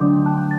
Música